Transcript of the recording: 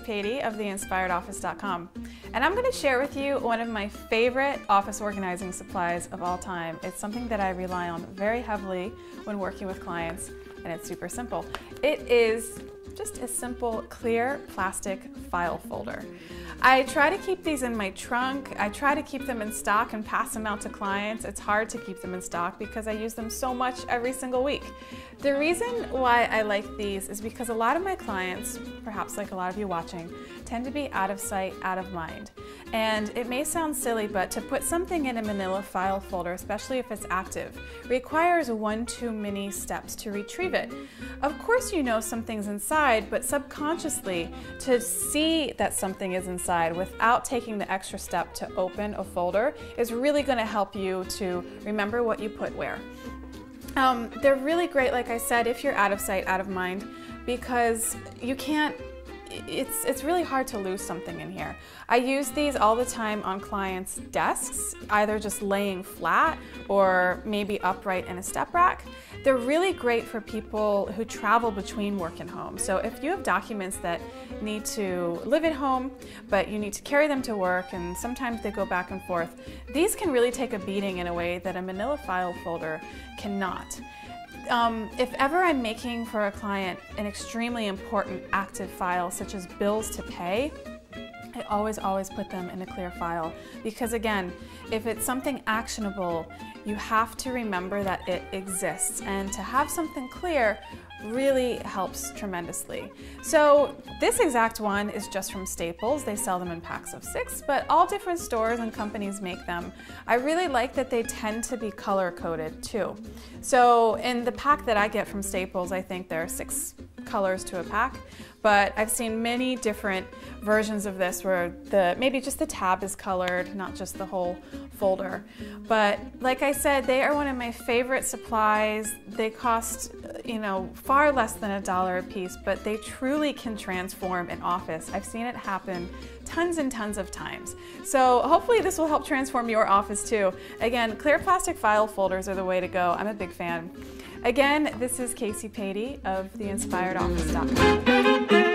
Paide of theinspiredoffice.com and I'm going to share with you one of my favorite office organizing supplies of all time. It's something that I rely on very heavily when working with clients and it's super simple. It is just a simple clear plastic file folder. I try to keep these in my trunk. I try to keep them in stock and pass them out to clients. It's hard to keep them in stock because I use them so much every single week. The reason why I like these is because a lot of my clients, perhaps like a lot of you watching, tend to be out of sight, out of mind. And it may sound silly, but to put something in a manila file folder, especially if it's active, requires one too many steps to retrieve it. Of course you know something's inside, but subconsciously, to see that something is inside without taking the extra step to open a folder is really gonna help you to remember what you put where. Um, they're really great, like I said, if you're out of sight, out of mind, because you can't it's, it's really hard to lose something in here. I use these all the time on clients' desks, either just laying flat or maybe upright in a step rack. They're really great for people who travel between work and home. So if you have documents that need to live at home, but you need to carry them to work and sometimes they go back and forth, these can really take a beating in a way that a manila file folder cannot. Um, if ever I'm making for a client an extremely important active file, such as bills to pay, I always, always put them in a clear file because again, if it's something actionable, you have to remember that it exists and to have something clear really helps tremendously. So this exact one is just from Staples. They sell them in packs of six, but all different stores and companies make them. I really like that they tend to be color coded too. So in the pack that I get from Staples, I think there are six colors to a pack, but I've seen many different versions of this where the maybe just the tab is colored, not just the whole folder. But like I said, they are one of my favorite supplies. They cost, you know, far less than a dollar a piece, but they truly can transform an office. I've seen it happen tons and tons of times. So hopefully this will help transform your office too. Again, clear plastic file folders are the way to go. I'm a big fan. Again, this is Kacy Paide of theinspiredoffice.com.